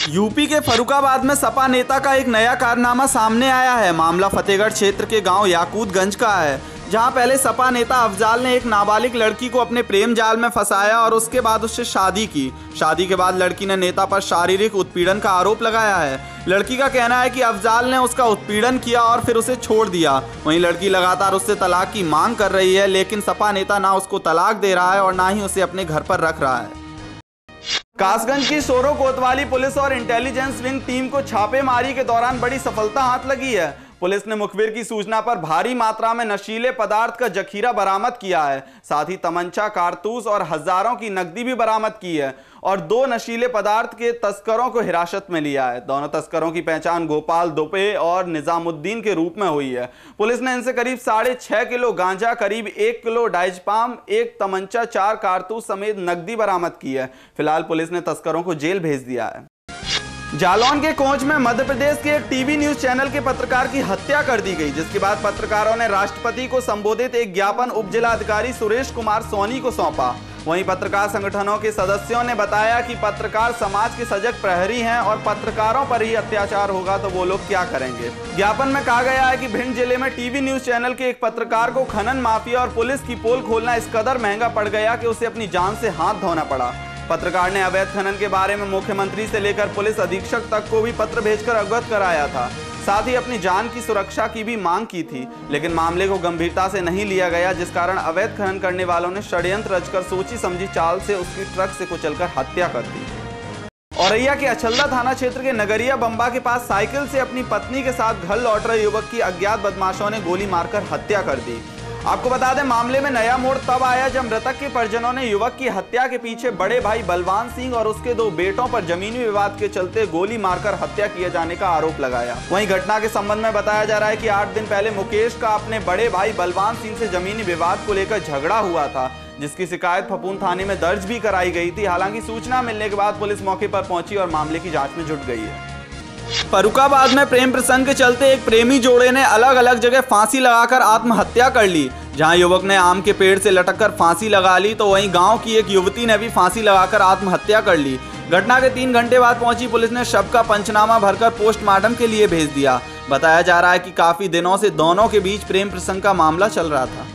UP के फरुखाबाद में सपा नेता का एक नया कारनामा सामने आया है। मामला फतेहगढ़ क्षेत्र के गाँव याकूतगंज का है, जहाँ पहले सपा नेता अफजाल ने एक नाबालिग लड़की को अपने प्रेम जाल में फंसाया और उसके बाद उससे शादी की। शादी के बाद लड़की ने नेता पर शारीरिक उत्पीड़न का आरोप लगाया है। लड़की का कहना है कि अफजाल ने उसका उत्पीड़न किया और फिर उसे छोड़ दिया। वहीं लड़की लगातार उससे तलाक की मांग कर रही है, लेकिन सपा नेता ना उसको तलाक दे रहा है और ना ही उसे अपने घर पर रख रहा है। कासगंज की सोरो कोतवाली पुलिस और इंटेलिजेंस विंग टीम को छापेमारी के दौरान बड़ी सफलता हाथ लगी है। पुलिस ने मुखबिर की सूचना पर भारी मात्रा में नशीले पदार्थ का जखीरा बरामद किया है। साथ ही तमंचा, कारतूस और हज़ारों की नकदी भी बरामद की है और दो नशीले पदार्थ के तस्करों को हिरासत में लिया है। दोनों तस्करों की पहचान गोपाल दुपे और निजामुद्दीन के रूप में हुई है। पुलिस ने इनसे करीब साढ़े छह किलो गांजा, करीब एक किलो डाइजपाम, एक तमंचा, चार कारतूस समेत नकदी बरामद की है। फ़िलहाल पुलिस ने तस्करों को जेल भेज दिया है। जालौन के कोच में मध्य प्रदेश के टीवी न्यूज़ चैनल के पत्रकार की हत्या कर दी गई, जिसके बाद पत्रकारों ने राष्ट्रपति को संबोधित एक ज्ञापन उप जिलाधिकारी सुरेश कुमार सोनी को सौंपा। वहीं पत्रकार संगठनों के सदस्यों ने बताया कि पत्रकार समाज के सजग प्रहरी हैं और पत्रकारों पर ही अत्याचार होगा तो वो लोग क्या करेंगे? ज्ञापन में कहा गया है कि भिंड ज़िले में टीवी न्यूज़ चैनल के एक पत्रकार को खनन माफिया और पुलिस की पोल खोलना इस कदर महँगा पड़ गया कि उसे अपनी जान से हाथ धोना पड़ा। पत्रकार ने अवैध खनन के बारे में मुख्यमंत्री से लेकर पुलिस अधीक्षक तक को भी पत्र भेजकर अवगत कराया था। साथ ही अपनी जान की सुरक्षा की भी मांग की थी, लेकिन मामले को गंभीरता से नहीं लिया गया, जिस कारण अवैध खनन करने वालों ने षड्यंत्र रचकर सोची समझी चाल से उसकी ट्रक से कुचलकर हत्या कर दी। औरैया के अछल्ला थाना क्षेत्र के नगरिया बम्बा के पास साइकिल से अपनी पत्नी के साथ घर लौट रहे युवक की अज्ञात बदमाशों ने गोली मारकर हत्या कर दी। आपको बता दें, मामले में नया मोड़ तब आया जब मृतक के परिजनों ने युवक की हत्या के पीछे बड़े भाई बलवान सिंह और उसके दो बेटों पर जमीनी विवाद के चलते गोली मारकर हत्या किए जाने का आरोप लगाया। वहीं घटना के संबंध में बताया जा रहा है कि आठ दिन पहले मुकेश का अपने बड़े भाई बलवान सिंह से जमीनी विवाद को लेकर झगड़ा हुआ था, जिसकी शिकायत फपून थाने में दर्ज भी कराई गई थी। हालाँकि सूचना मिलने के बाद पुलिस मौके पर पहुँची और मामले की जाँच में जुट गई है। फरुखाबाद में प्रेम प्रसंग के चलते एक प्रेमी जोड़े ने अलग अलग जगह फांसी लगाकर आत्महत्या कर ली। जहाँ युवक ने आम के पेड़ से लटककर फांसी लगा ली तो वहीं गाँव की एक युवती ने भी फांसी लगाकर आत्महत्या कर ली। घटना के तीन घंटे बाद पहुँची पुलिस ने शव का पंचनामा भरकर पोस्टमार्टम के लिए भेज दिया। बताया जा रहा है कि काफ़ी दिनों से दोनों के बीच प्रेम प्रसंग का मामला चल रहा था।